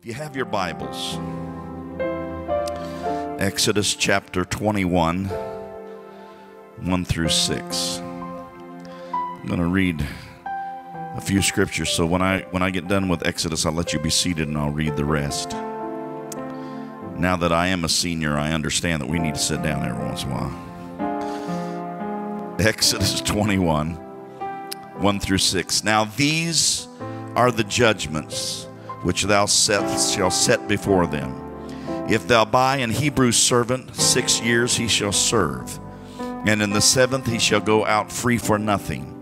If you have your Bibles, Exodus chapter 21, 1 through 6. I'm going to read a few scriptures. So when I when I get done with Exodus, I'll let you be seated and I'll read the rest. Now that I am a senior, I understand that we need to sit down every once in a while. Exodus 21, 1 through 6. Now these are the judgments which thou set, shall set before them. If thou buy an Hebrew servant, six years he shall serve, and in the seventh he shall go out free for nothing.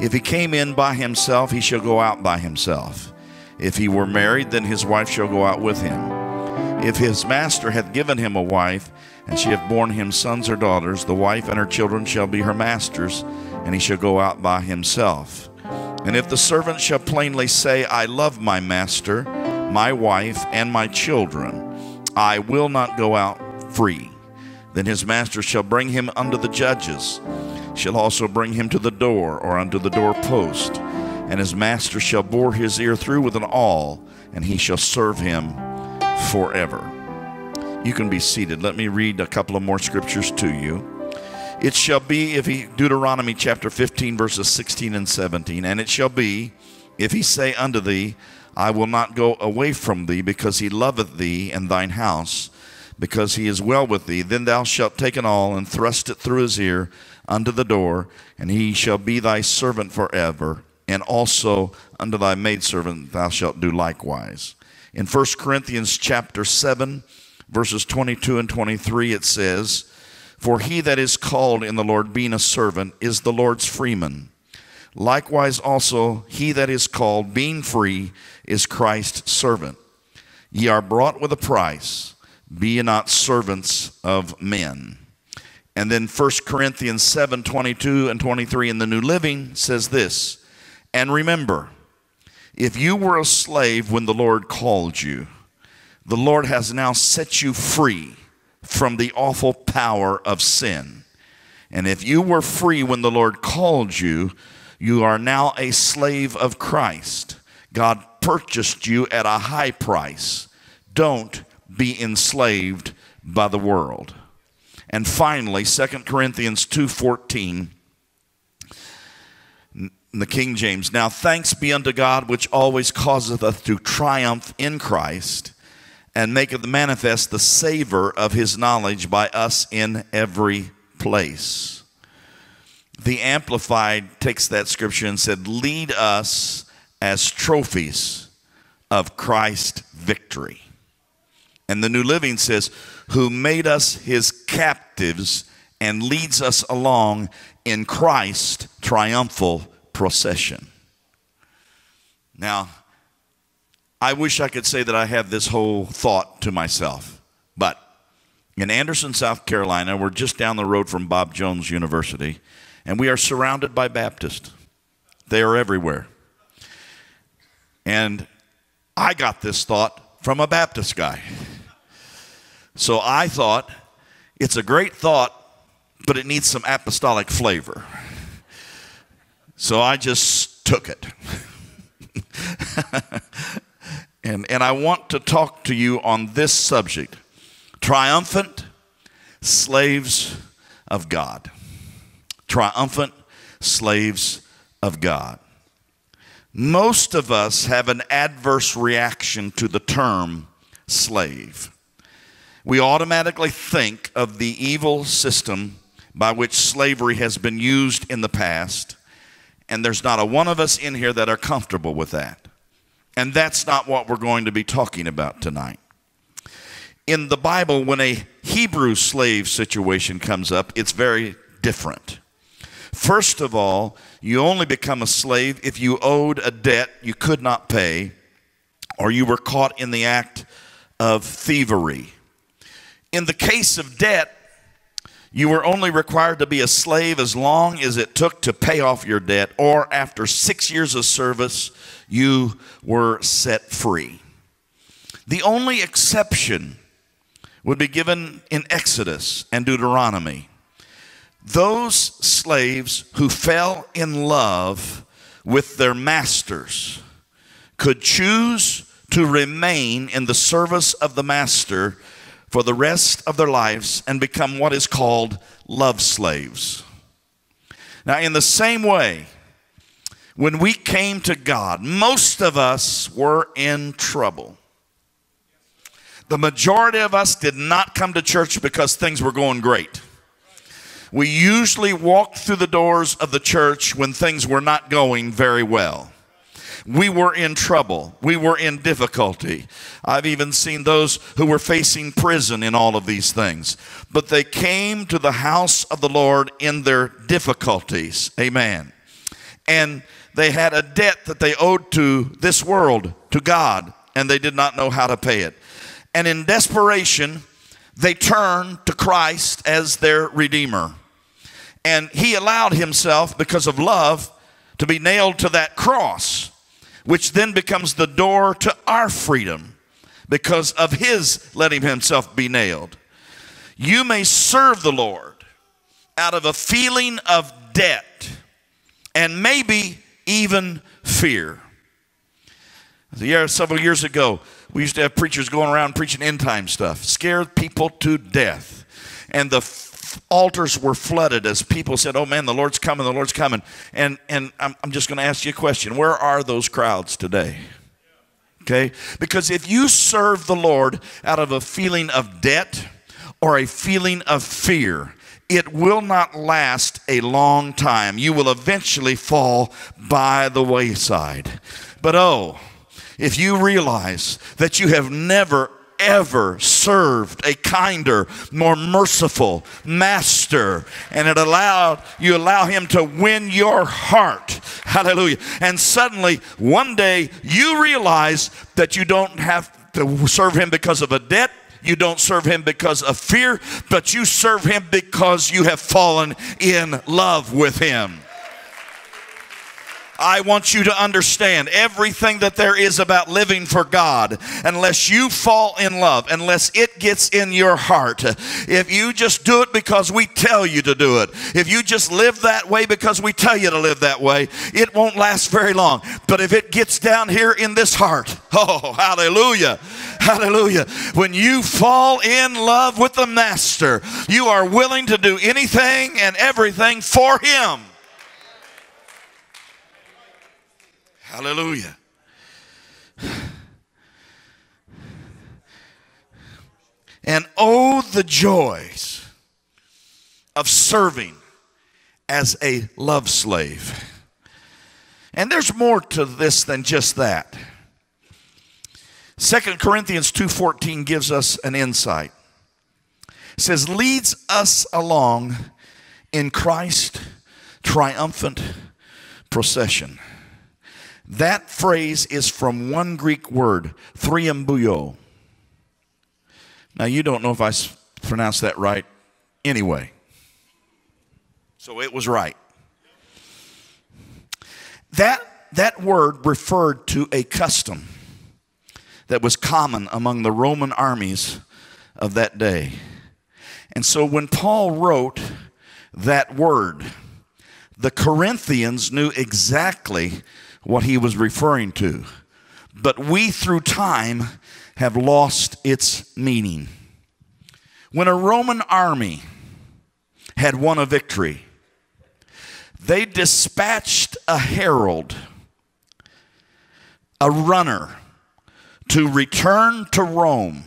If he came in by himself, he shall go out by himself. If he were married, then his wife shall go out with him. If his master hath given him a wife, and she hath borne him sons or daughters, the wife and her children shall be her master's, and he shall go out by himself. And if the servant shall plainly say, I love my master, my wife, and my children, I will not go out free, then his master shall bring him unto the judges, shall also bring him to the door or unto the doorpost, and his master shall bore his ear through with an awl, and he shall serve him forever. You can be seated. Let me read a couple of more scriptures to you. It shall be if he, Deuteronomy chapter 15, verses 16 and 17, and it shall be if he say unto thee, I will not go away from thee, because he loveth thee and thine house, because he is well with thee, then thou shalt take an awl and thrust it through his ear unto the door, and he shall be thy servant forever, and also unto thy maidservant thou shalt do likewise. In 1 Corinthians chapter 7, verses 22 and 23, it says, for he that is called in the Lord, being a servant, is the Lord's freeman. Likewise, also, he that is called, being free, is Christ's servant. Ye are brought with a price. Be ye not servants of men. And then 1 Corinthians 7 22 and 23 in the New Living says this And remember, if you were a slave when the Lord called you, the Lord has now set you free from the awful power of sin. And if you were free when the Lord called you, you are now a slave of Christ. God purchased you at a high price. Don't be enslaved by the world. And finally, 2 Corinthians 2:14 in the King James. Now thanks be unto God which always causeth us to triumph in Christ and maketh manifest the savor of his knowledge by us in every place. The Amplified takes that scripture and said, Lead us as trophies of Christ's victory. And the New Living says, Who made us his captives and leads us along in Christ's triumphal procession. Now, I wish I could say that I have this whole thought to myself. But in Anderson, South Carolina, we're just down the road from Bob Jones University, and we are surrounded by Baptists. They are everywhere. And I got this thought from a Baptist guy. So I thought, it's a great thought, but it needs some apostolic flavor. So I just took it. And, and I want to talk to you on this subject triumphant slaves of God. Triumphant slaves of God. Most of us have an adverse reaction to the term slave. We automatically think of the evil system by which slavery has been used in the past, and there's not a one of us in here that are comfortable with that. And that's not what we're going to be talking about tonight. In the Bible, when a Hebrew slave situation comes up, it's very different. First of all, you only become a slave if you owed a debt you could not pay or you were caught in the act of thievery. In the case of debt, you were only required to be a slave as long as it took to pay off your debt, or after six years of service, you were set free. The only exception would be given in Exodus and Deuteronomy. Those slaves who fell in love with their masters could choose to remain in the service of the master for the rest of their lives and become what is called love slaves. Now, in the same way, when we came to God, most of us were in trouble. The majority of us did not come to church because things were going great. We usually walked through the doors of the church when things were not going very well. We were in trouble. We were in difficulty. I've even seen those who were facing prison in all of these things. But they came to the house of the Lord in their difficulties. Amen. And they had a debt that they owed to this world, to God, and they did not know how to pay it. And in desperation, they turned to Christ as their Redeemer. And He allowed Himself, because of love, to be nailed to that cross, which then becomes the door to our freedom because of His letting Himself be nailed. You may serve the Lord out of a feeling of debt and maybe even fear. year, several years ago, we used to have preachers going around preaching end time stuff, scared people to death. And the altars were flooded as people said, Oh man, the Lord's coming, the Lord's coming. And, and I'm, I'm just going to ask you a question Where are those crowds today? Okay? Because if you serve the Lord out of a feeling of debt or a feeling of fear, it will not last a long time. You will eventually fall by the wayside. But oh, if you realize that you have never ever served a kinder, more merciful master. And it allowed you allow him to win your heart. Hallelujah. And suddenly one day you realize that you don't have to serve him because of a debt. You don't serve him because of fear, but you serve him because you have fallen in love with him. I want you to understand everything that there is about living for God, unless you fall in love, unless it gets in your heart. If you just do it because we tell you to do it, if you just live that way because we tell you to live that way, it won't last very long. But if it gets down here in this heart, oh, hallelujah, hallelujah. When you fall in love with the Master, you are willing to do anything and everything for Him. Hallelujah. And oh, the joys of serving as a love slave. And there's more to this than just that. Second Corinthians 2:14 gives us an insight. It says leads us along in Christ triumphant procession. That phrase is from one Greek word, thriambuio. Now, you don't know if I pronounced that right anyway. So it was right. That, that word referred to a custom that was common among the Roman armies of that day. And so when Paul wrote that word, the Corinthians knew exactly what he was referring to. But we, through time, have lost its meaning. When a Roman army had won a victory, they dispatched a herald, a runner, to return to Rome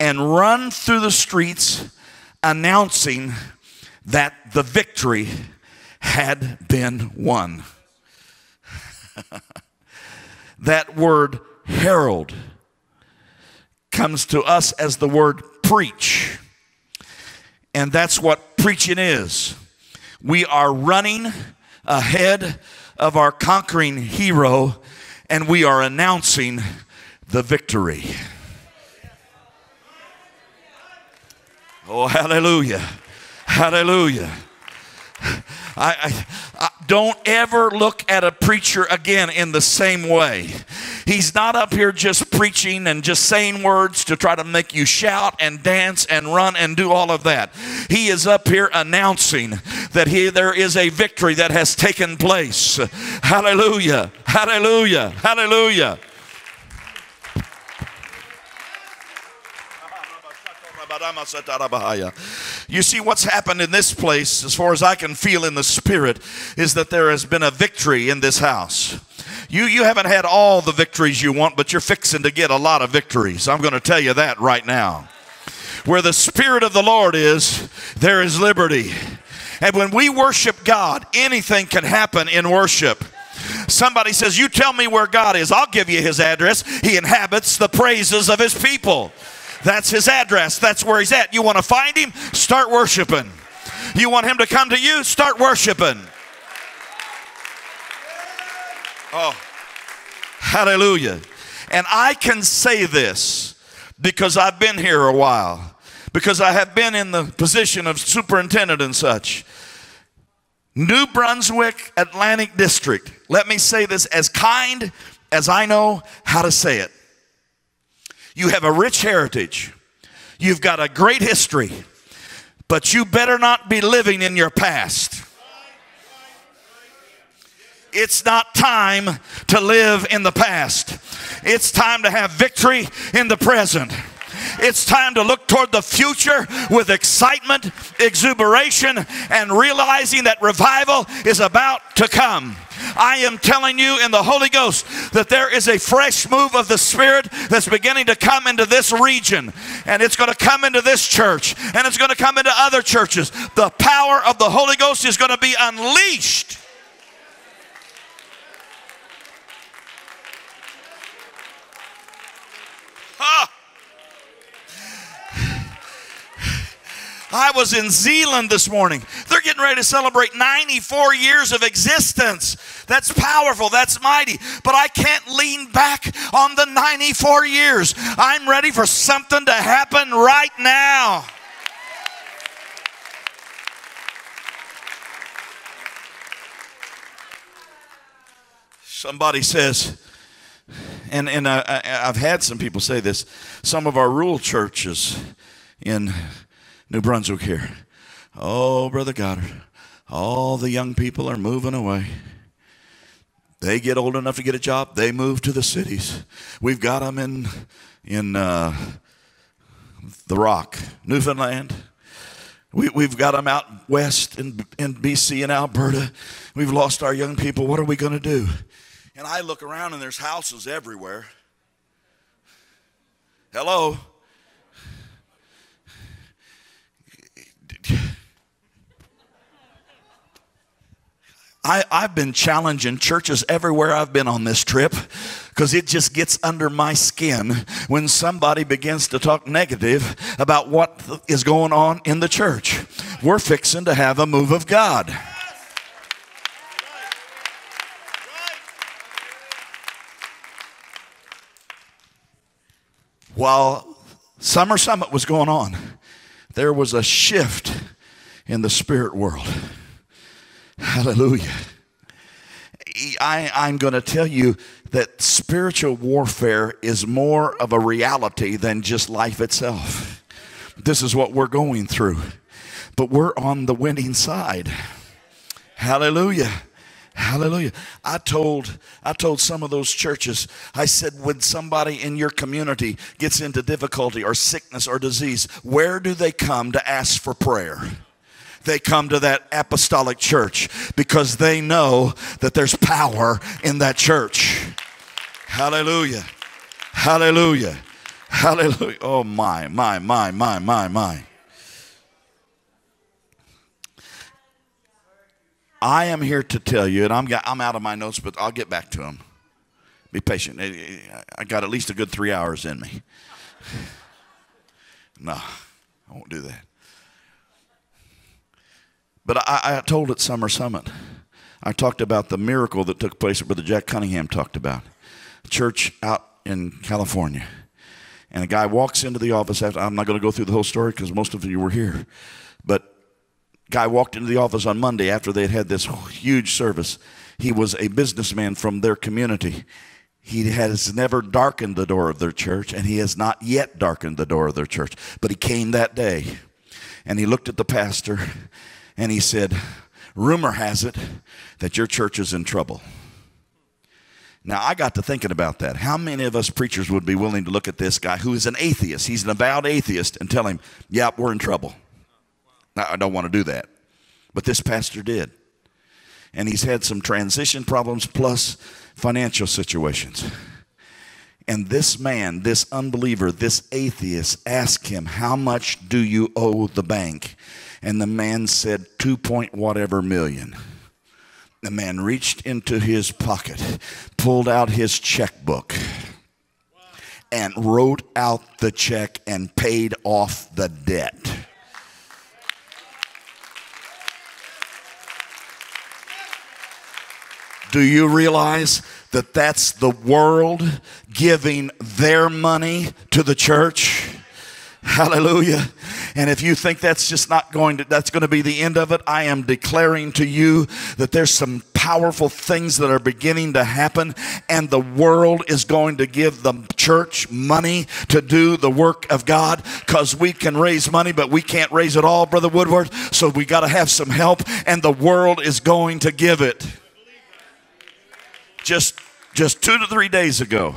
and run through the streets announcing that the victory had been won. that word herald comes to us as the word preach. And that's what preaching is. We are running ahead of our conquering hero and we are announcing the victory. Oh, hallelujah! Hallelujah. I, I, I, don't ever look at a preacher again in the same way. He's not up here just preaching and just saying words to try to make you shout and dance and run and do all of that. He is up here announcing that he, there is a victory that has taken place. Hallelujah! Hallelujah! Hallelujah! You see, what's happened in this place, as far as I can feel in the spirit, is that there has been a victory in this house. You, you haven't had all the victories you want, but you're fixing to get a lot of victories. I'm going to tell you that right now. Where the Spirit of the Lord is, there is liberty. And when we worship God, anything can happen in worship. Somebody says, You tell me where God is, I'll give you his address. He inhabits the praises of his people. That's his address. That's where he's at. You want to find him? Start worshiping. You want him to come to you? Start worshiping. Oh, hallelujah. And I can say this because I've been here a while, because I have been in the position of superintendent and such. New Brunswick Atlantic District. Let me say this as kind as I know how to say it. You have a rich heritage. You've got a great history. But you better not be living in your past. It's not time to live in the past. It's time to have victory in the present. It's time to look toward the future with excitement, exuberation, and realizing that revival is about to come. I am telling you in the Holy Ghost that there is a fresh move of the Spirit that's beginning to come into this region, and it's going to come into this church, and it's going to come into other churches. The power of the Holy Ghost is going to be unleashed. Ah. I was in Zealand this morning. They're getting ready to celebrate 94 years of existence. That's powerful. That's mighty. But I can't lean back on the 94 years. I'm ready for something to happen right now. Somebody says, and, and I, have had some people say this, some of our rural churches in New Brunswick here. Oh, Brother Goddard, all the young people are moving away. They get old enough to get a job, they move to the cities. We've got them in, in uh, the Rock, Newfoundland. We, we've got them out west in, in BC and Alberta. We've lost our young people. What are we going to do? And I look around and there's houses everywhere. Hello? I, have been challenging churches everywhere I've been on this trip because it just gets under my skin when somebody begins to talk negative about what is going on in the church. We're fixing to have a move of God. While Summer Summit was going on, there was a shift in the spirit world. Hallelujah. I, I'm going to tell you that spiritual warfare is more of a reality than just life itself. This is what we're going through, but we're on the winning side. Hallelujah. Hallelujah. I told I told some of those churches, I said, when somebody in your community gets into difficulty or sickness or disease, where do they come to ask for prayer? They come to that apostolic church because they know that there's power in that church. Hallelujah. Hallelujah. Hallelujah. Oh, my, my, my, my, my, my. I am here to tell you, and I'm, I'm out of my notes, but I'll get back to them. Be patient. I got at least a good three hours in me. No, I won't do that. But I, I told at Summer Summit, I talked about the miracle that took place that Brother Jack Cunningham talked about. Church out in California. And a guy walks into the office after, I'm not going to go through the whole story because most of you were here. But guy walked into the office on Monday after they had had this huge service. He was a businessman from their community. He has never darkened the door of their church, and he has not yet darkened the door of their church. But he came that day, and he looked at the pastor, and he said, Rumor has it that your church is in trouble. Now, I got to thinking about that. How many of us preachers would be willing to look at this guy who is an atheist? He's an avowed atheist and tell him, Yep, we're in trouble. Now, I don't want to do that. But this pastor did. And he's had some transition problems plus financial situations. And this man, this unbeliever, this atheist asked him, How much do you owe the bank? And the man said, Two point whatever million. The man reached into his pocket, pulled out his checkbook, and wrote out the check and paid off the debt. Do you realize that that's the world giving their money to the church? Hallelujah. And if you think that's just not going to, that's going to be the end of it, I am declaring to you that there's some powerful things that are beginning to happen, and the world is going to give the church money to do the work of God because we can raise money, but we can't raise it all, Brother Woodward. So we got to have some help, and the world is going to give it. Just, just two to three days ago,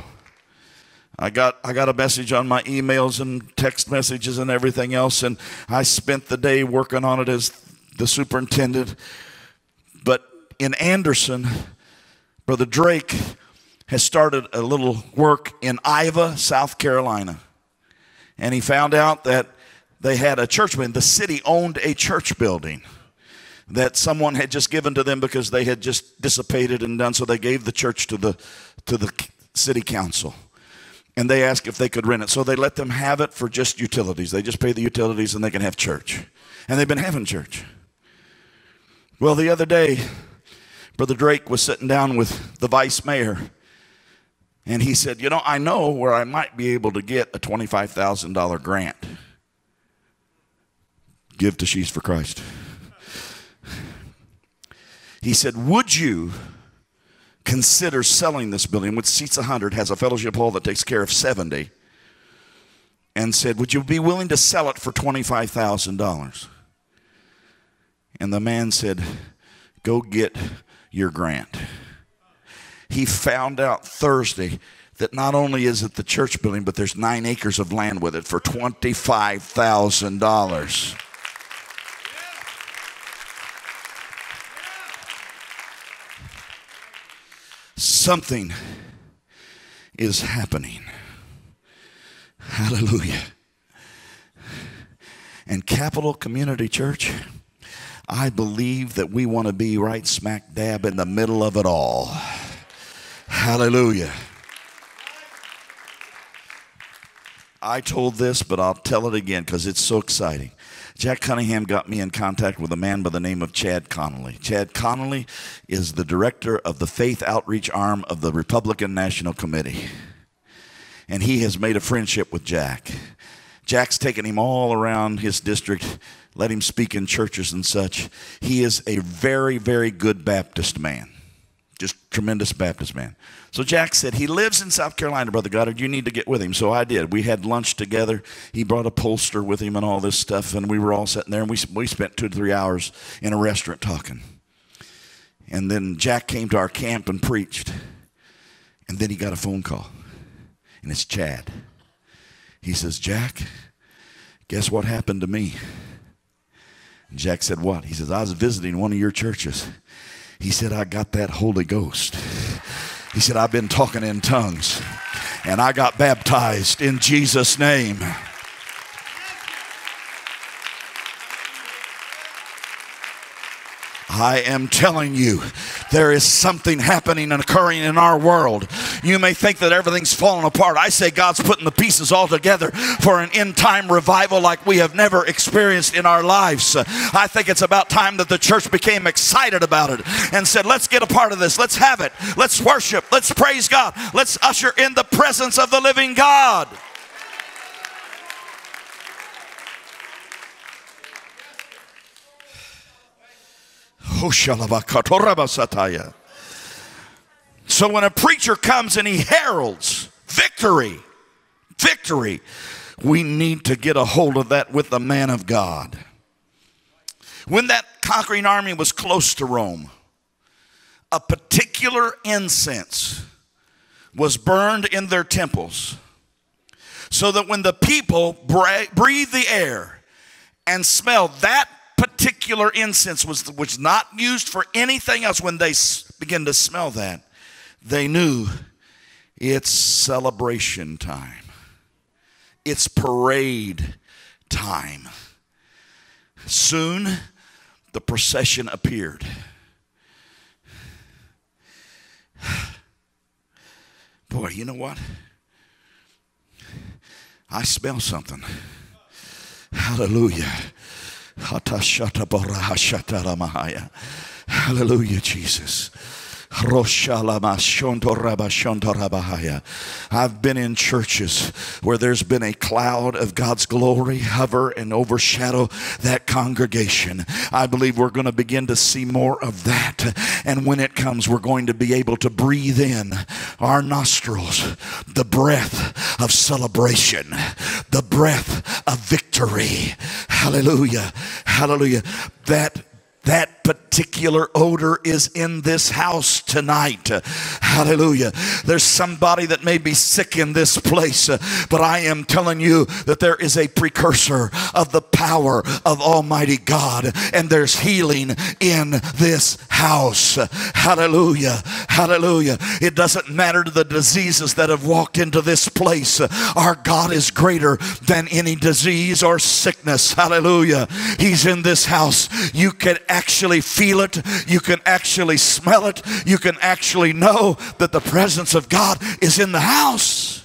I got I got a message on my emails and text messages and everything else, and I spent the day working on it as the superintendent. But in Anderson, Brother Drake has started a little work in Iva, South Carolina. And he found out that they had a church building. The city owned a church building that someone had just given to them because they had just dissipated and done so they gave the church to the to the city council and they asked if they could rent it. So they let them have it for just utilities. They just pay the utilities and they can have church. And they've been having church. Well, the other day, Brother Drake was sitting down with the vice mayor, and he said, You know, I know where I might be able to get a $25,000 grant. Give to She's for Christ. He said, Would you consider selling this building, which seats 100, has a fellowship hall that takes care of 70, and said, Would you be willing to sell it for $25,000? And the man said, Go get your grant. He found out Thursday that not only is it the church building, but there's nine acres of land with it for $25,000. Something is happening. Hallelujah. And Capital Community Church, I believe that we want to be right smack dab in the middle of it all. Hallelujah. I told this, but I'll tell it again because it's so exciting. Jack Cunningham got me in contact with a man by the name of Chad Connelly. Chad Connelly is the director of the faith outreach arm of the Republican National Committee. And he has made a friendship with Jack. Jack's taken him all around his district, let him speak in churches and such. He is a very, very good Baptist man. Just tremendous Baptist man. So Jack said, He lives in South Carolina, Brother Goddard. You need to get with him. So I did. We had lunch together. He brought a pollster with him and all this stuff. And we were all sitting there and we, we spent two to three hours in a restaurant talking. And then Jack came to our camp and preached. And then he got a phone call. And it's Chad. He says, Jack, guess what happened to me? Jack said, What? He says, I was visiting one of your churches. He said, I got that Holy Ghost. He said, I've been talking in tongues and I got baptized in Jesus' name. I am telling you, there is something happening and occurring in our world. You may think that everything's falling apart. I say God's putting the pieces all together for an end time revival like we have never experienced in our lives. I think it's about time that the church became excited about it and said, let's get a part of this. Let's have it. Let's worship. Let's praise God. Let's usher in the presence of the living God. Oh, So when a preacher comes and he heralds victory, victory, we need to get a hold of that with the man of God. When that conquering army was close to Rome, a particular incense was burned in their temples, so that when the people breathed the air and smelled that particular incense was, was not used for anything else, when they began to smell that, they knew it's celebration time. It's parade time. Soon the procession appeared. Boy, you know what? I smell something. Hallelujah. Hallelujah, Jesus. I've been in churches where there's been a cloud of God's glory hover and overshadow that congregation. I believe we're going to begin to see more of that. And when it comes, we're going to be able to breathe in our nostrils the breath of celebration, the breath of victory. Hallelujah. Hallelujah. That that particular odor is in this house tonight. Hallelujah. There's somebody that may be sick in this place, but I am telling you that there is a precursor of the power of Almighty God, and there's healing in this house. Hallelujah. Hallelujah. It doesn't matter to the diseases that have walked into this place. Our God is greater than any disease or sickness. Hallelujah. He's in this house. You can actually feel it, you can actually smell it, you can actually know that the presence of God is in the house.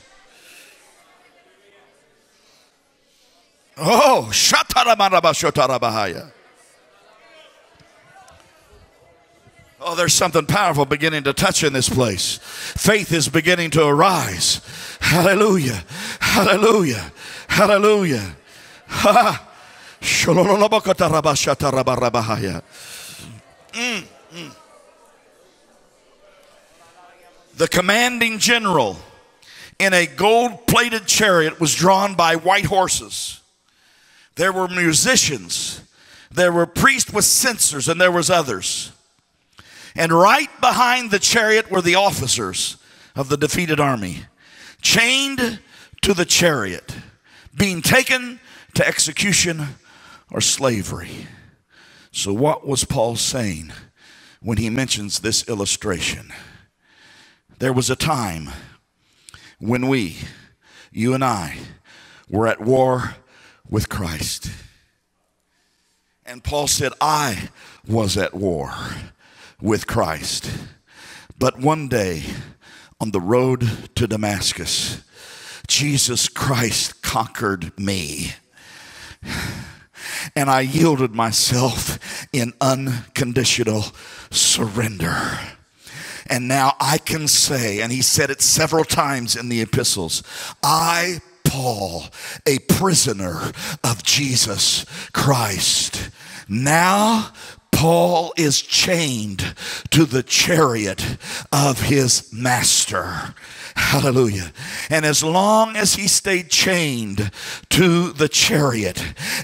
Oh, Oh, there's something powerful beginning to touch in this place. Faith is beginning to arise. Hallelujah. Hallelujah. Hallelujah. Ha. Mm, mm. The commanding general in a gold plated chariot was drawn by white horses. There were musicians, there were priests with censers, and there was others. And right behind the chariot were the officers of the defeated army, chained to the chariot, being taken to execution or slavery. So, what was Paul saying when he mentions this illustration? There was a time when we, you and I, were at war with Christ. And Paul said, I was at war with Christ. But one day on the road to Damascus, Jesus Christ conquered me and I yielded myself in unconditional surrender. And now I can say, and he said it several times in the epistles, I, Paul, a prisoner of Jesus Christ. Now Paul is chained to the chariot of his master. Hallelujah. And as long as he stayed chained to the chariot,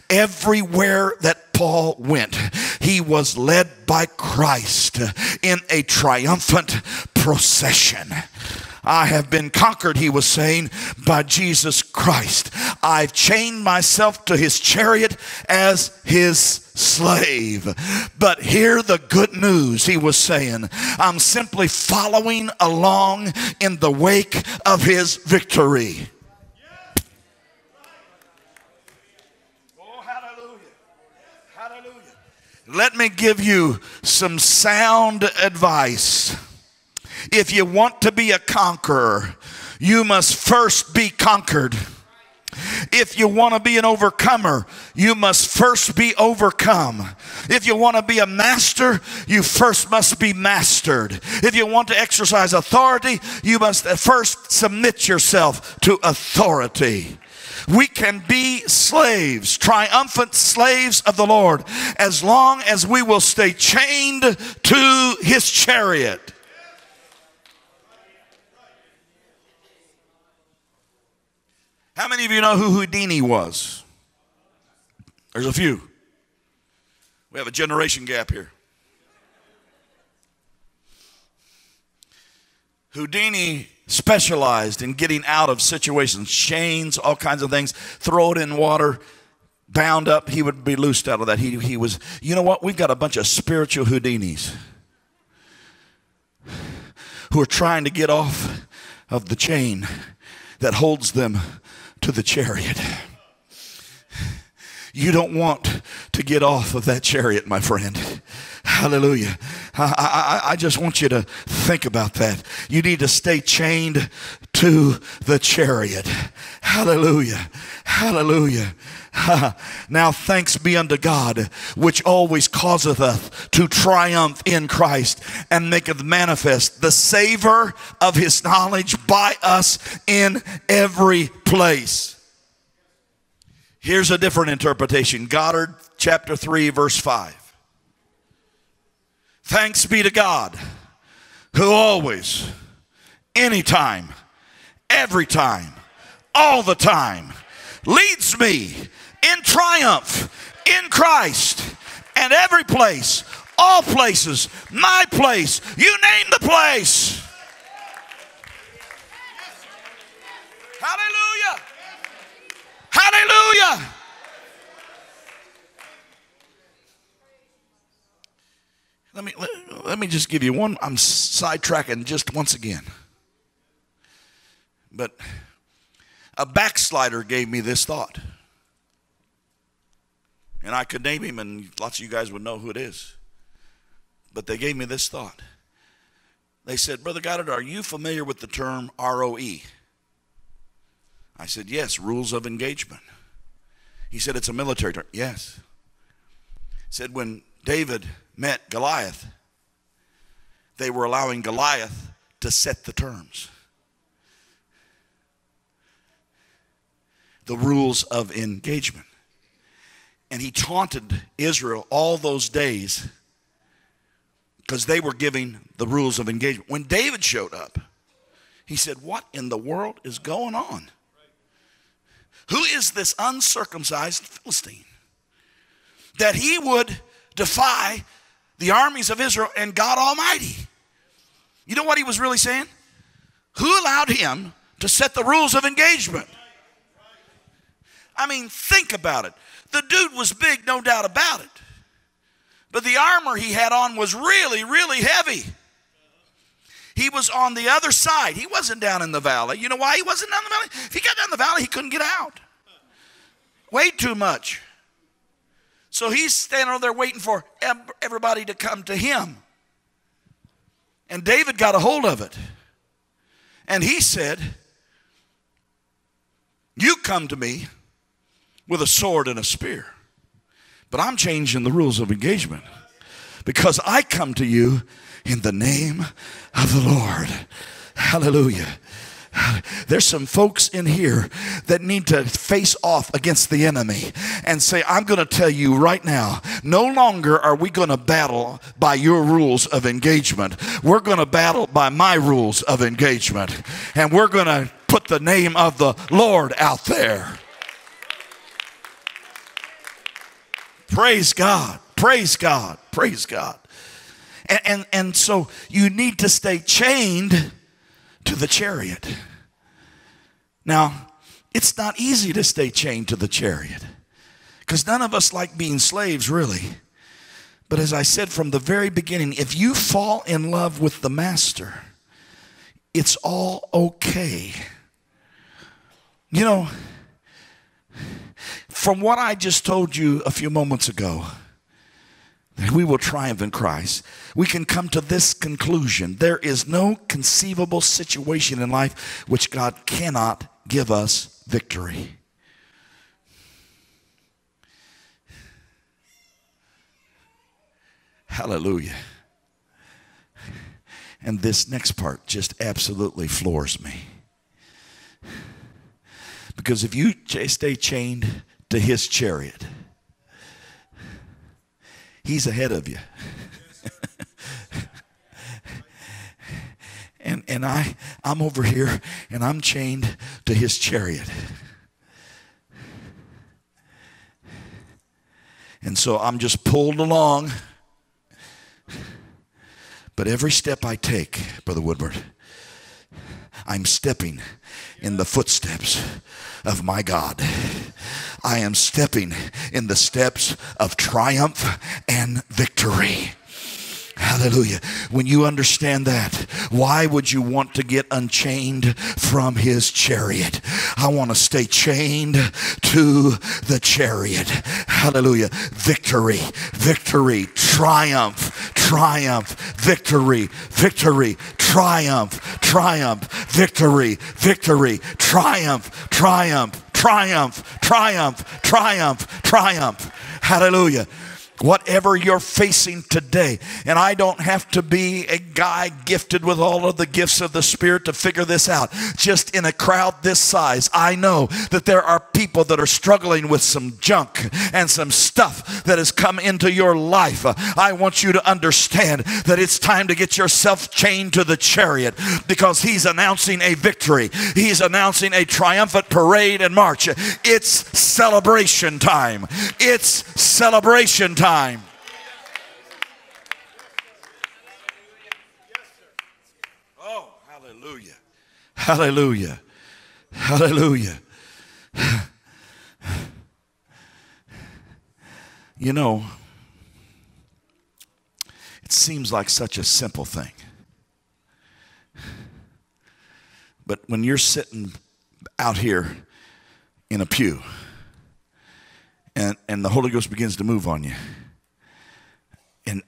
everywhere that Paul went, he was led by Christ in a triumphant procession. I have been conquered, he was saying, by Jesus Christ. I've chained myself to his chariot as his slave. But hear the good news, he was saying. I'm simply following along in the wake of his victory. Oh, hallelujah. Hallelujah. Let me give you some sound advice. If you want to be a conqueror, you must first be conquered. If you want to be an overcomer, you must first be overcome. If you want to be a master, you first must be mastered. If you want to exercise authority, you must first submit yourself to authority. We can be slaves, triumphant slaves of the Lord, as long as we will stay chained to his chariot. How many of you know who Houdini was? There's a few. We have a generation gap here. Houdini specialized in getting out of situations, chains, all kinds of things, throw it in water, bound up, he would be loosed out of that. He, he was, you know what? We've got a bunch of spiritual Houdinis who are trying to get off of the chain that holds them to the chariot. You don't want to get off of that chariot, my friend. Hallelujah. I, I, I, just want you to think about that. You need to stay chained to the chariot. Hallelujah. Hallelujah. now thanks be unto God, which always causeth us to triumph in Christ and maketh manifest the savor of his knowledge by us in every place. Here's a different interpretation Goddard chapter 3, verse 5. Thanks be to God who always, anytime, every time, all the time leads me in triumph in Christ and every place, all places, my place, you name the place. Hallelujah. Hallelujah. Let me, let, let me just give you one. I'm sidetracking just once again. But a backslider gave me this thought. And I could name him, and lots of you guys would know who it is. But they gave me this thought. They said, Brother Goddard, are you familiar with the term ROE? I said, Yes, rules of engagement. He said, It's a military term. Yes. Said, When David met Goliath, they were allowing Goliath to set the terms. The rules of engagement. And he taunted Israel all those days because they were giving the rules of engagement. When David showed up, he said, What in the world is going on? Who is this uncircumcised Philistine? That he would defy the armies of Israel and God Almighty. You know what he was really saying? Who allowed him to set the rules of engagement? I mean, think about it. The dude was big, no doubt about it. But the armor he had on was really, really heavy. He was on the other side. He wasn't down in the valley. You know why he wasn't down in the valley? If he got down the valley, he couldn't get out. Way too much. So he's standing over there waiting for everybody to come to him. And David got a hold of it. And he said, You come to me with a sword and a spear. But I'm changing the rules of engagement because I come to you in the name of the Lord. Hallelujah. There's some folks in here that need to face off against the enemy and say, I'm going to tell you right now, no longer are we going to battle by your rules of engagement. We're going to battle by my rules of engagement. And we're going to put the name of the Lord out there. Praise God. Praise God. Praise God. And, and, and so you need to stay chained to the chariot. Now, it's not easy to stay chained to the chariot because none of us like being slaves, really. But as I said from the very beginning, if you fall in love with the master, it's all okay. You know, from what I just told you a few moments ago, we will triumph in Christ, we can come to this conclusion. There is no conceivable situation in life which God cannot give us victory. Hallelujah. And this next part just absolutely floors me. Because if you stay chained to his chariot. He's ahead of you. And and I I'm over here and I'm chained to his chariot. And so I'm just pulled along. But every step I take, Brother Woodward, I'm stepping in the footsteps of my God. I am stepping in the steps of triumph and victory. Hallelujah. When you understand that, why would you want to get unchained from his chariot? I want to stay chained to the chariot. Hallelujah. Victory, victory, triumph, triumph, victory, victory, triumph, triumph, victory, victory, triumph, triumph, triumph, triumph, triumph, triumph. Hallelujah whatever you're facing today. And I don't have to be a guy gifted with all of the gifts of the Spirit to figure this out. Just in a crowd this size, I know that there are people that are struggling with some junk and some stuff that has come into your life. I want you to understand that it's time to get yourself chained to the chariot because He's announcing a victory, He's announcing a triumphant parade and march. It's celebration time. It's celebration time time. Oh, hallelujah. Hallelujah. Hallelujah. You know, it seems like such a simple thing. But when you're sitting out here in a pew and, and the Holy Ghost begins to move on you, and,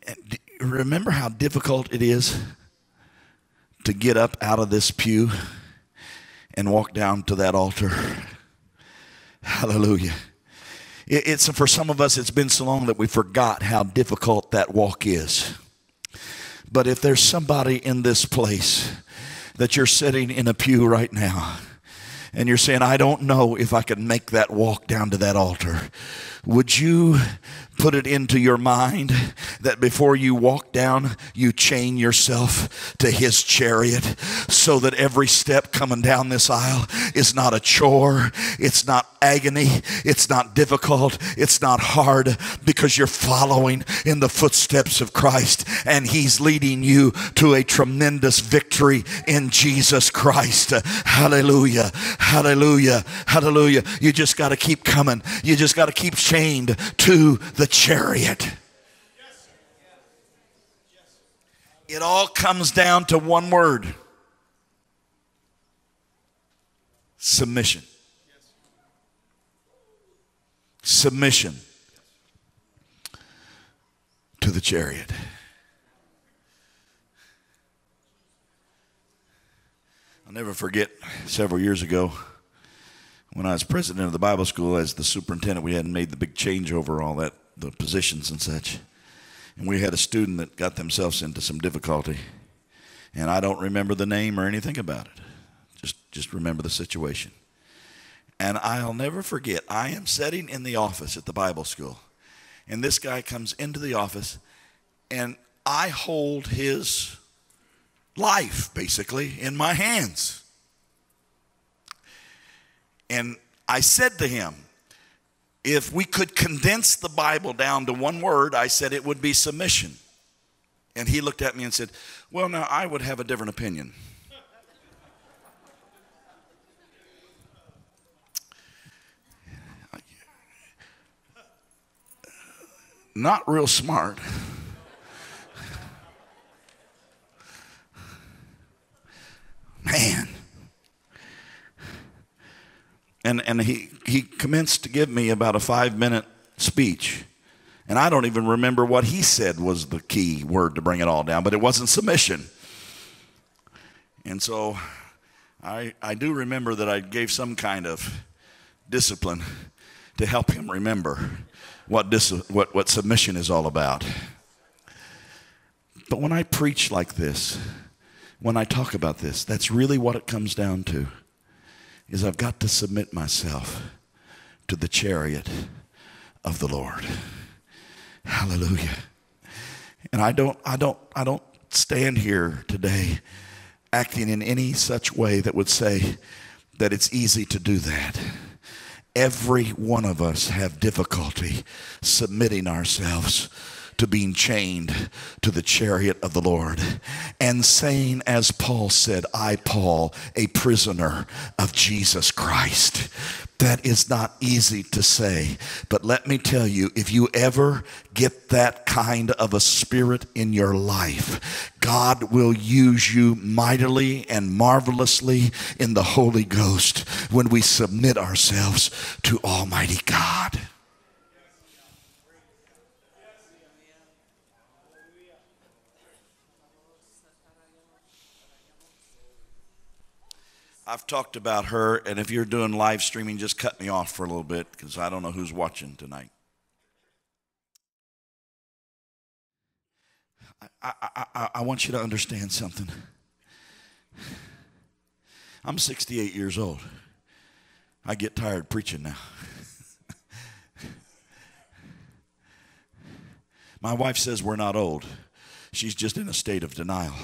and remember how difficult it is to get up out of this pew and walk down to that altar. Hallelujah. it's for some of us, it's been so long that we forgot how difficult that walk is. But if there's somebody in this place that you're sitting in a pew right now, and you're saying, I don't know if I can make that walk down to that altar. Would you put it into your mind that before you walk down, you chain yourself to his chariot so that every step coming down this aisle is not a chore, it's not agony, it's not difficult, it's not hard because you're following in the footsteps of Christ and he's leading you to a tremendous victory in Jesus Christ. Hallelujah. Hallelujah. Hallelujah. You just got to keep coming. You just got to keep chained to the chariot. It all comes down to one word submission. Submission to the chariot. I'll never forget several years ago when I was president of the Bible school as the superintendent, we hadn't made the big changeover, all that, the positions and such. And we had a student that got themselves into some difficulty. And I don't remember the name or anything about it. Just, just remember the situation. And I'll never forget, I am sitting in the office at the Bible school. And this guy comes into the office, and I hold his life, basically, in my hands. And I said to him, if we could condense the Bible down to one word, I said it would be submission. And he looked at me and said, Well, now I would have a different opinion. Not real smart. Man and, and he, he commenced to give me about a five minute speech. And I don't even remember what he said was the key word to bring it all down, but it wasn't submission. And so I, I do remember that I gave some kind of discipline to help him remember what, dis- what, what submission is all about. But when I preach like this, when I talk about this, that's really what it comes down to is I've got to submit myself to the chariot of the Lord. Hallelujah. And I don't I don't I don't stand here today acting in any such way that would say that it's easy to do that. Every one of us have difficulty submitting ourselves to being chained to the chariot of the Lord and saying, as Paul said, I, Paul, a prisoner of Jesus Christ. That is not easy to say. But let me tell you, if you ever get that kind of a spirit in your life, God will use you mightily and marvelously in the Holy Ghost when we submit ourselves to Almighty God. I've talked about her, and if you're doing live streaming, just cut me off for a little bit because I don't know who's watching tonight. I, I, I, I want you to understand something. I'm 68 years old. I get tired preaching now. My wife says we're not old. She's just in a state of denial.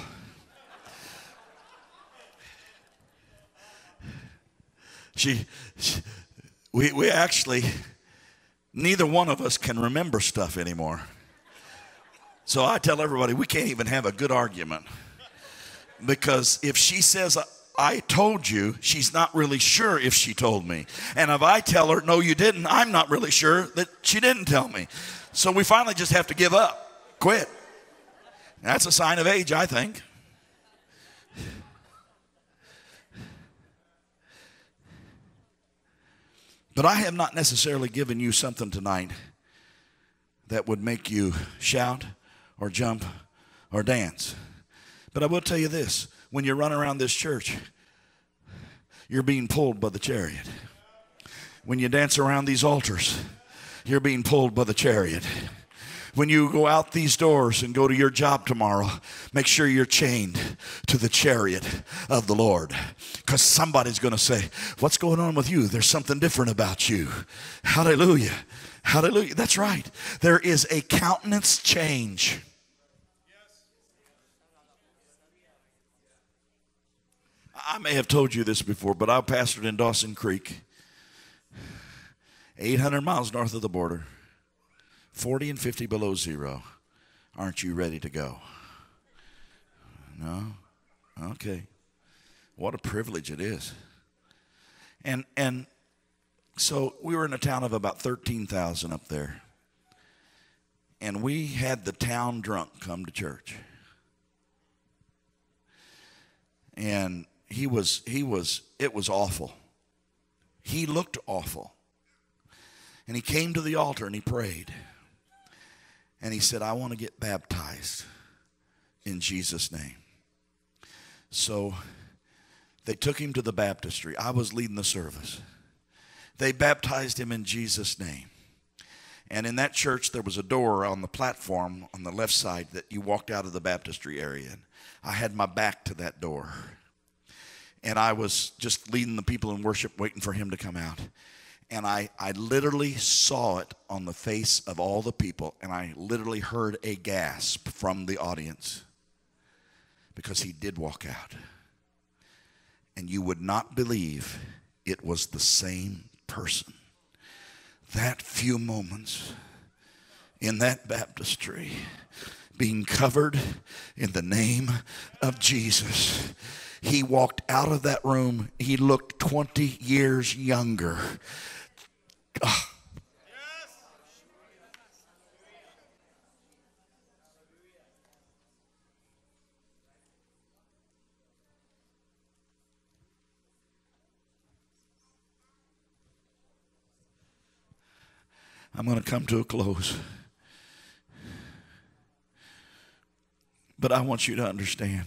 She, she, we, we actually, neither one of us can remember stuff anymore. So I tell everybody we can't even have a good argument. Because if she says, I told you, she's not really sure if she told me. And if I tell her, no, you didn't, I'm not really sure that she didn't tell me. So we finally just have to give up, quit. That's a sign of age, I think. But I have not necessarily given you something tonight that would make you shout or jump or dance. But I will tell you this when you run around this church, you're being pulled by the chariot. When you dance around these altars, you're being pulled by the chariot. When you go out these doors and go to your job tomorrow, make sure you're chained to the chariot of the Lord. Because somebody's going to say, What's going on with you? There's something different about you. Hallelujah. Hallelujah. That's right. There is a countenance change. I may have told you this before, but I pastored in Dawson Creek, 800 miles north of the border. 40 and 50 below zero. Aren't you ready to go? No? Okay. What a privilege it is. And and so we were in a town of about 13,000 up there. And we had the town drunk come to church. And he was he was it was awful. He looked awful. And he came to the altar and he prayed. And he said, I want to get baptized in Jesus' name. So they took him to the baptistry. I was leading the service. They baptized him in Jesus' name. And in that church, there was a door on the platform on the left side that you walked out of the baptistry area. And I had my back to that door. And I was just leading the people in worship, waiting for him to come out. And I, I literally saw it on the face of all the people, and I literally heard a gasp from the audience because he did walk out. And you would not believe it was the same person. That few moments in that baptistry, being covered in the name of Jesus. He walked out of that room. He looked 20 years younger I'm going to come to a close. But I want you to understand.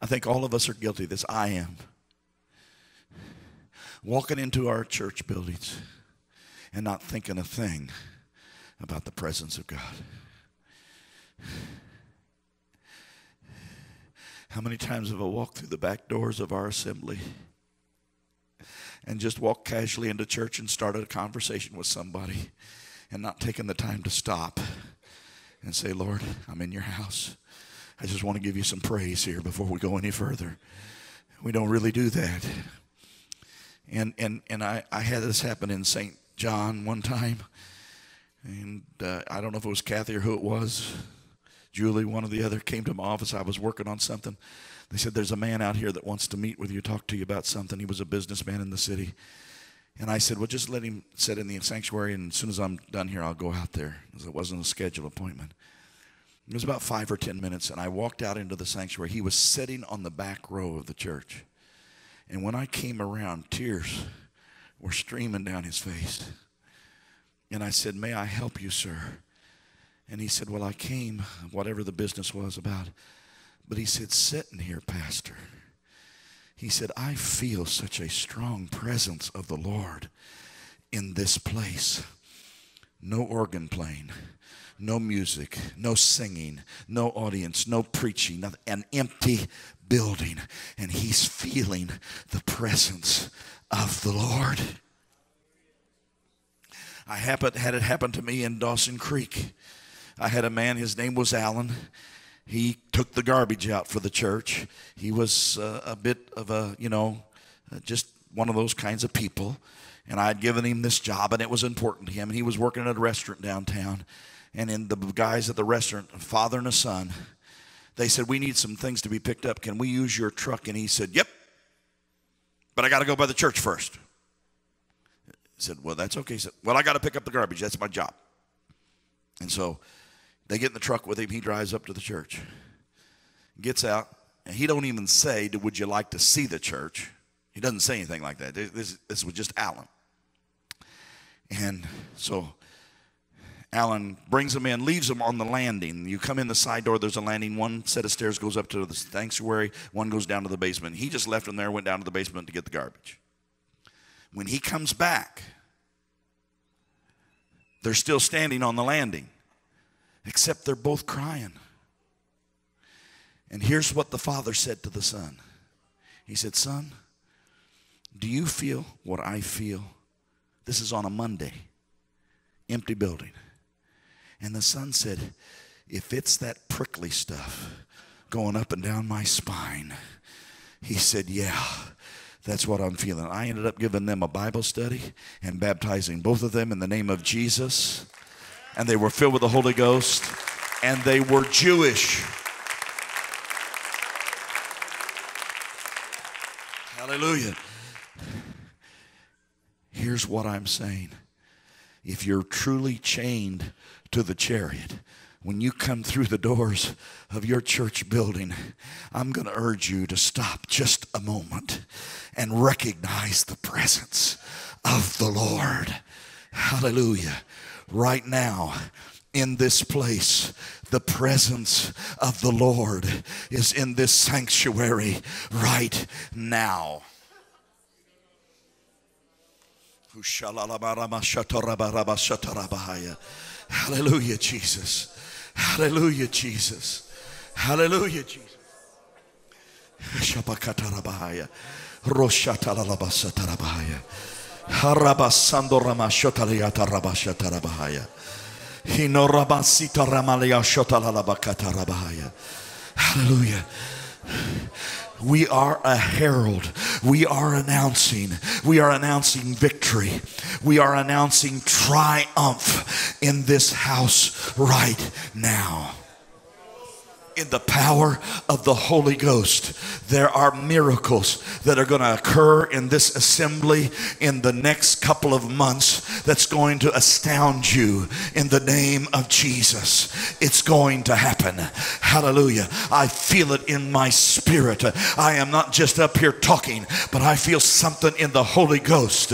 I think all of us are guilty of this. I am. Walking into our church buildings and not thinking a thing about the presence of God. How many times have I walked through the back doors of our assembly and just walked casually into church and started a conversation with somebody and not taking the time to stop and say, Lord, I'm in your house. I just want to give you some praise here before we go any further. We don't really do that. And, and, and I, I had this happen in St. John one time. And uh, I don't know if it was Kathy or who it was. Julie, one or the other, came to my office. I was working on something. They said, There's a man out here that wants to meet with you, talk to you about something. He was a businessman in the city. And I said, Well, just let him sit in the sanctuary, and as soon as I'm done here, I'll go out there. Because it wasn't a scheduled appointment. It was about five or ten minutes, and I walked out into the sanctuary. He was sitting on the back row of the church. And when I came around, tears were streaming down his face. And I said, May I help you, sir? And he said, Well, I came, whatever the business was about. But he said, Sitting here, Pastor. He said, I feel such a strong presence of the Lord in this place. No organ playing, no music, no singing, no audience, no preaching, nothing, an empty building. And he's feeling the presence of the Lord. I happened, had it happen to me in Dawson Creek. I had a man, his name was Alan. He took the garbage out for the church. He was uh, a bit of a, you know, uh, just one of those kinds of people. And I had given him this job, and it was important to him. And he was working at a restaurant downtown. And in the guys at the restaurant, a father and a son, they said, We need some things to be picked up. Can we use your truck? And he said, Yep. But I got to go by the church first. He said, Well, that's okay. He said, Well, I got to pick up the garbage. That's my job. And so they get in the truck with him. He drives up to the church, gets out, and he don't even say, Would you like to see the church? He doesn't say anything like that. This, this was just Alan. And so Alan brings them in, leaves them on the landing. You come in the side door, there's a landing. One set of stairs goes up to the sanctuary, one goes down to the basement. He just left them there, went down to the basement to get the garbage. When he comes back, they're still standing on the landing, except they're both crying. And here's what the father said to the son He said, Son, do you feel what I feel? This is on a Monday, empty building. And the son said, If it's that prickly stuff going up and down my spine, he said, Yeah, that's what I'm feeling. I ended up giving them a Bible study and baptizing both of them in the name of Jesus. And they were filled with the Holy Ghost and they were Jewish. Hallelujah. Here's what I'm saying. If you're truly chained to the chariot, when you come through the doors of your church building, I'm going to urge you to stop just a moment and recognize the presence of the Lord. Hallelujah. Right now, in this place, the presence of the Lord is in this sanctuary right now. Hallelujah, Jesus. Hallelujah, Jesus. Hallelujah, Jesus. Shabakatarabahaya. Roshatalalabashatarabahaya. Harabasando ramashotaliata rabashatarabahaya. Hinorabasita ramalia shotalalabakatarabahaya. Hallelujah. We are a herald. We are announcing. We are announcing victory. We are announcing triumph in this house right now in the power of the Holy Ghost. There are miracles that are going to occur in this assembly in the next couple of months that's going to astound you in the name of Jesus. It's going to happen. Hallelujah. I feel it in my spirit. I am not just up here talking, but I feel something in the Holy Ghost.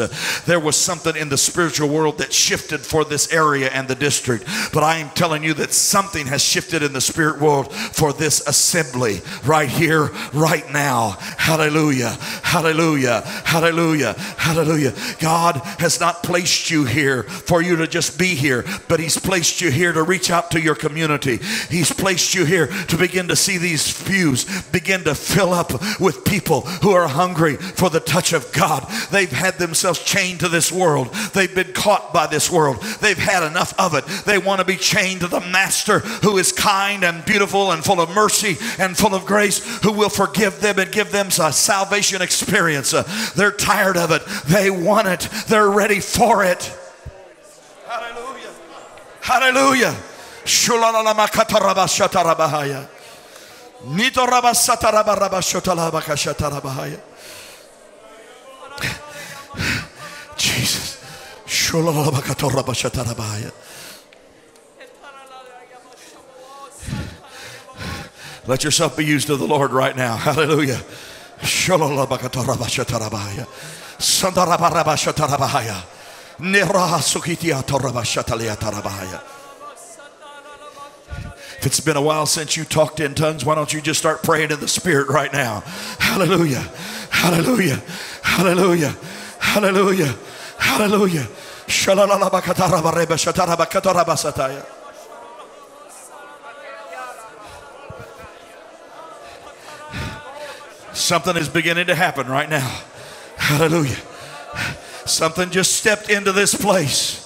There was something in the spiritual world that shifted for this area and the district, but I am telling you that something has shifted in the spirit world for this assembly right here, right now. Hallelujah. Hallelujah. Hallelujah. Hallelujah. God has not placed you here for you to just be here, but He's placed you here to reach out to your community. He's placed you here to begin to see these pews begin to fill up with people who are hungry for the touch of God. They've had themselves chained to this world, they've been caught by this world, they've had enough of it. They want to be chained to the Master who is kind and beautiful and full of mercy and full of grace, who will forgive them and give them a salvation experience. Uh, they're tired of it. They want it. They're ready for it. Hallelujah. Hallelujah. Jesus. Let yourself be used of the Lord right now. Hallelujah. If it's been a while since you talked in tongues, why don't you just start praying in the Spirit right now? Hallelujah. Hallelujah. Hallelujah. Hallelujah. Hallelujah. Shalalabakatarabarebashatarabakatorabasataya. Something is beginning to happen right now. Hallelujah. Something just stepped into this place.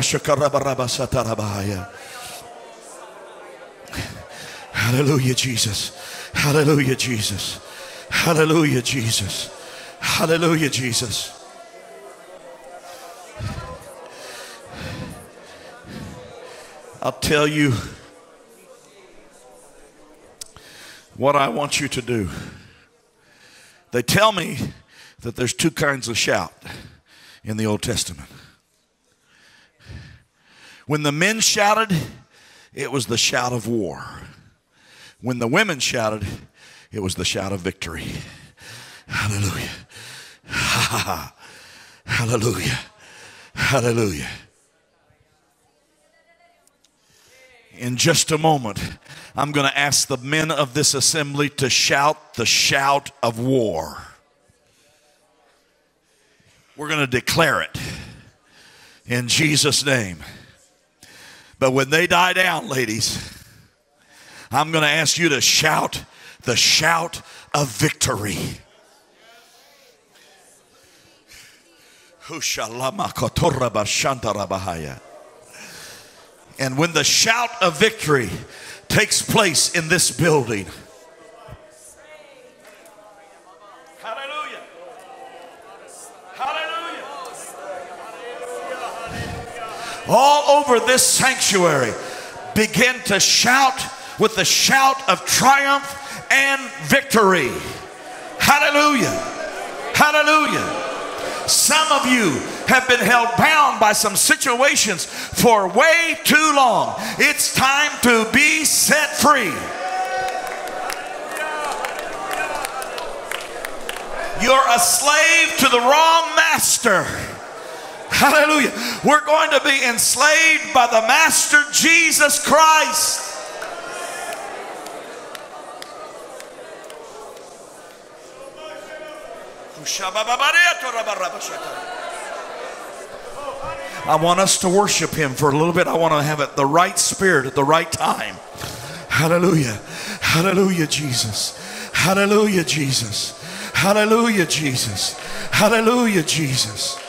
Shakarabarabashatarabahaya. Hallelujah, Jesus. Hallelujah, Jesus. Hallelujah, Jesus. Hallelujah, Jesus. I'll tell you what I want you to do. They tell me that there's two kinds of shout in the Old Testament. When the men shouted, it was the shout of war. When the women shouted, it was the shout of victory. Hallelujah. Hallelujah. Hallelujah. In just a moment, I'm going to ask the men of this assembly to shout the shout of war. We're going to declare it in Jesus' name. But when they die down, ladies, I'm going to ask you to shout the shout of victory. And when the shout of victory takes place in this building, hallelujah, hallelujah, all over this sanctuary, begin to shout with the shout of triumph and victory. Hallelujah, hallelujah. Some of you have been held bound by some situations for way too long. It's time to be set free. You're a slave to the wrong master. Hallelujah. We're going to be enslaved by the Master Jesus Christ. I want us to worship him for a little bit. I want to have it the right spirit at the right time. Hallelujah. Hallelujah, Jesus. Hallelujah, Jesus. Hallelujah, Jesus. Hallelujah, Jesus.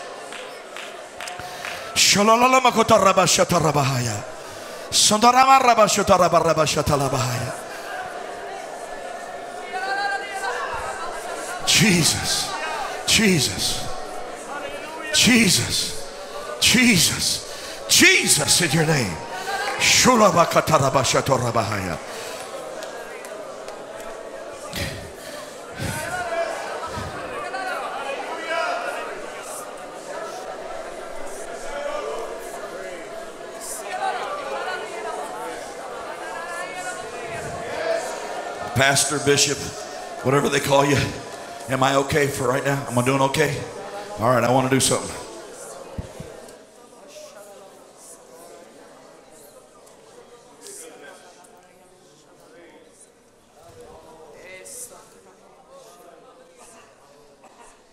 Jesus. Jesus. Jesus. Jesus. Jesus in your name. Shulabakatarabashatorabahaya. Pastor, Bishop, whatever they call you. Am I okay for right now? Am I doing okay? All right, I want to do something.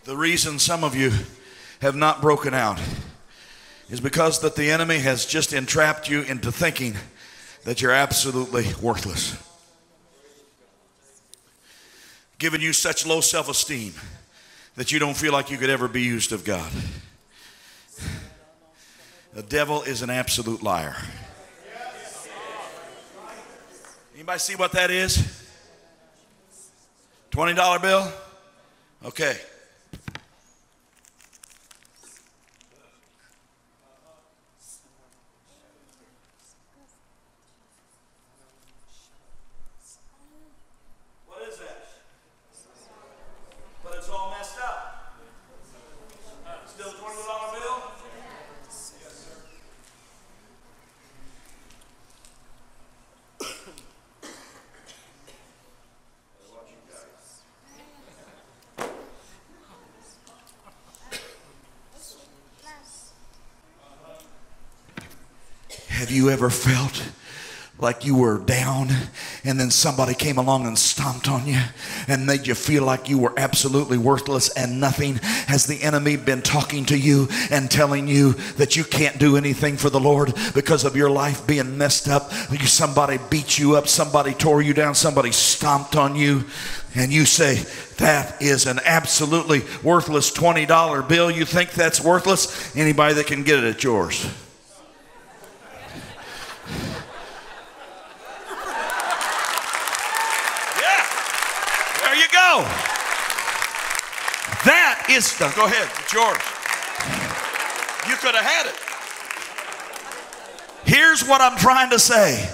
The reason some of you have not broken out is because that the enemy has just entrapped you into thinking that you're absolutely worthless. Given you such low self esteem that you don't feel like you could ever be used of God. The devil is an absolute liar. Anybody see what that is? $20 bill? Okay. What is that? But it's all messed up. Still $20 bill? Have you ever felt like you were down and then somebody came along and stomped on you and made you feel like you were absolutely worthless and nothing? Has the enemy been talking to you and telling you that you can't do anything for the Lord because of your life being messed up? Somebody beat you up, somebody tore you down, somebody stomped on you, and you say, That is an absolutely worthless $20 bill. You think that's worthless? Anybody that can get it, it's yours. Yeah. There you go. That is go ahead, it's yours. You could have had it. Here's what I'm trying to say.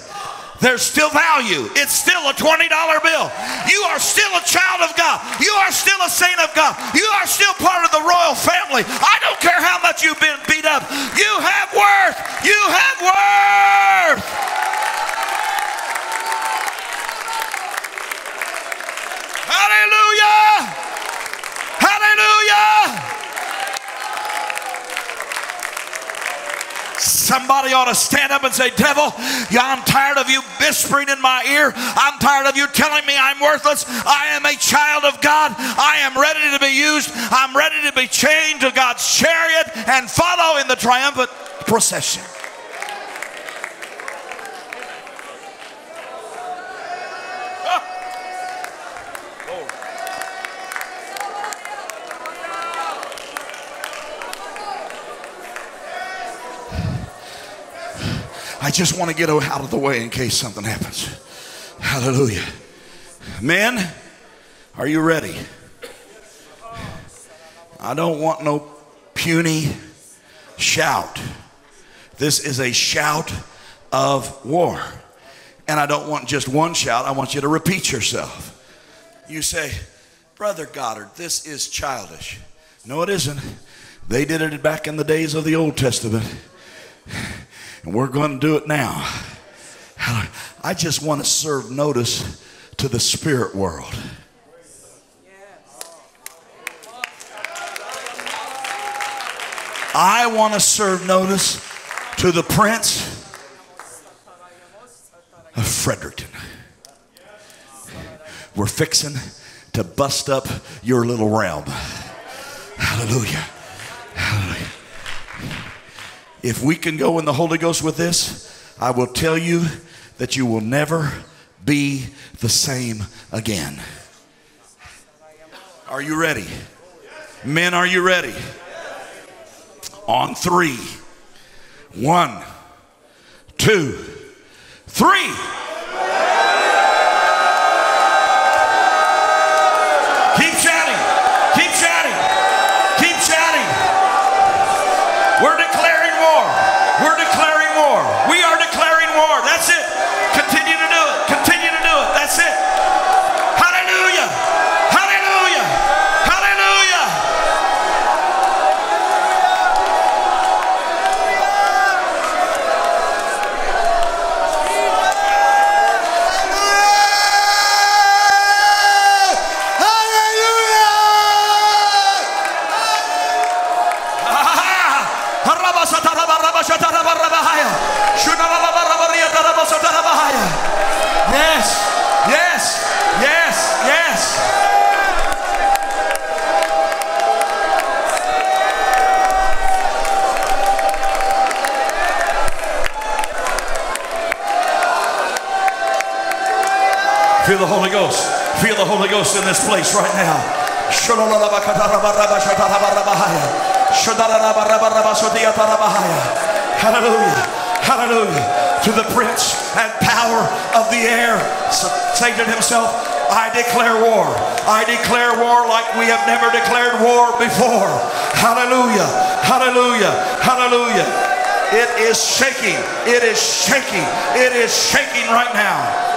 There's still value. It's still a $20 bill. You are still a child of God. You are still a saint of God. You are still part of the royal family. I don't care how much you've been beat up. You have worth. You have worth. Hallelujah! Somebody ought to stand up and say, Devil, I'm tired of you whispering in my ear. I'm tired of you telling me I'm worthless. I am a child of God. I am ready to be used. I'm ready to be chained to God's chariot and follow in the triumphant procession. Just want to get out of the way in case something happens. Hallelujah. Men, are you ready? I don't want no puny shout. This is a shout of war. And I don't want just one shout, I want you to repeat yourself. You say, Brother Goddard, this is childish. No, it isn't. They did it back in the days of the Old Testament. And we're going to do it now. I just want to serve notice to the spirit world. I want to serve notice to the prince of Fredericton. We're fixing to bust up your little realm. Hallelujah. Hallelujah. If we can go in the Holy Ghost with this, I will tell you that you will never be the same again. Are you ready? Men, are you ready? On three. One, two, three. Feel the Holy Ghost. Feel the Holy Ghost in this place right now. Hallelujah. Hallelujah. To the prince and power of the air, Satan himself, I declare war. I declare war like we have never declared war before. Hallelujah. Hallelujah. Hallelujah. It is shaking. It is shaking. It is shaking right now.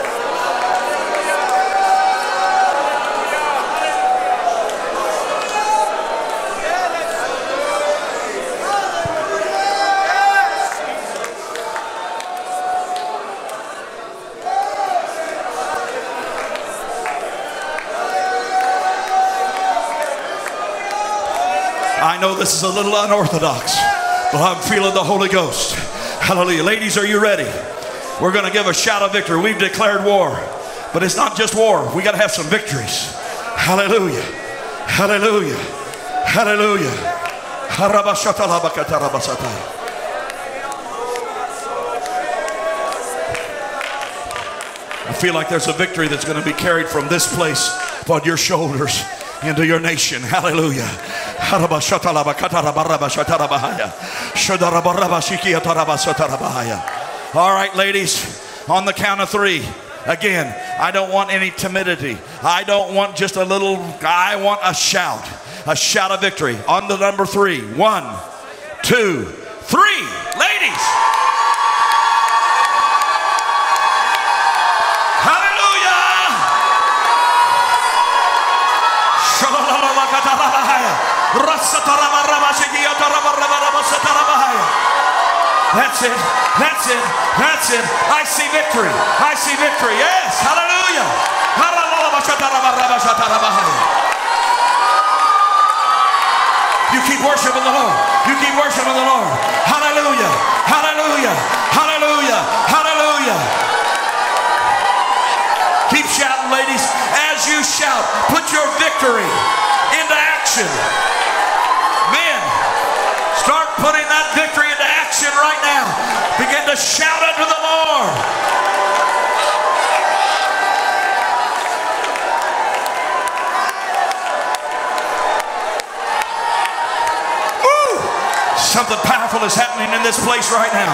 This is a little unorthodox, but I'm feeling the Holy Ghost. Hallelujah. Ladies, are you ready? We're going to give a shout of victory. We've declared war, but it's not just war. We got to have some victories. Hallelujah. Hallelujah. Hallelujah. I feel like there's a victory that's going to be carried from this place upon your shoulders into your nation. Hallelujah. All right, ladies, on the count of three. Again, I don't want any timidity. I don't want just a little, I want a shout, a shout of victory. On the number three. One, two, three. Ladies. That's it. That's it. That's it. I see victory. I see victory. Yes. Hallelujah. You keep worshiping the Lord. You keep worshiping the Lord. Hallelujah. Hallelujah. Hallelujah. Hallelujah. Keep shouting, ladies. As you shout, put your victory into action. Men, start putting that victory into action right now. Begin to shout unto the Lord. Woo! Something powerful is happening in this place right now.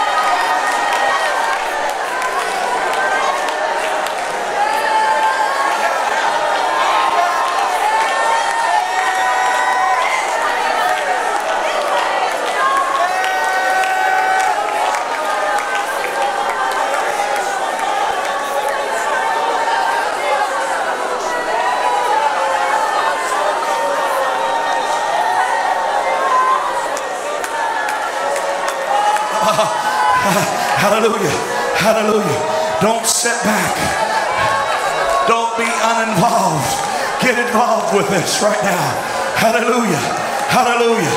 sit back. Don't be uninvolved. Get involved with this right now. Hallelujah. Hallelujah.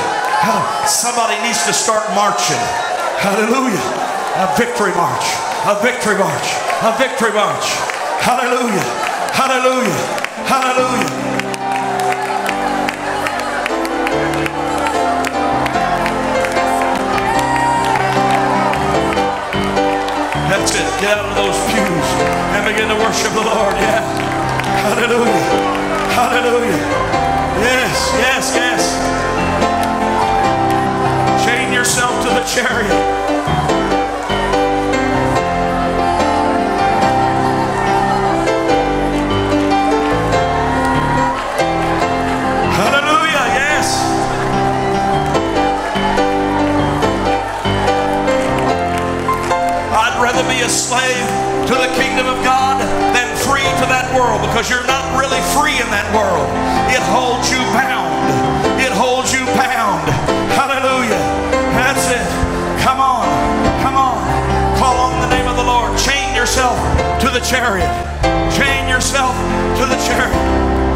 Somebody needs to start marching. Hallelujah. A victory march. A victory march. A victory march. Hallelujah. Hallelujah. Hallelujah. That's. Get out of those pews and begin to worship the Lord. Yeah. Hallelujah. Hallelujah. Yes, yes, yes. Chain yourself to the chariot. slave to the kingdom of God than free to that world because you're not really free in that world. It holds you bound. It holds you bound. Hallelujah. That's it. Come on. Come on. Call on the name of the Lord. Chain yourself to the chariot. Chain yourself to the chariot.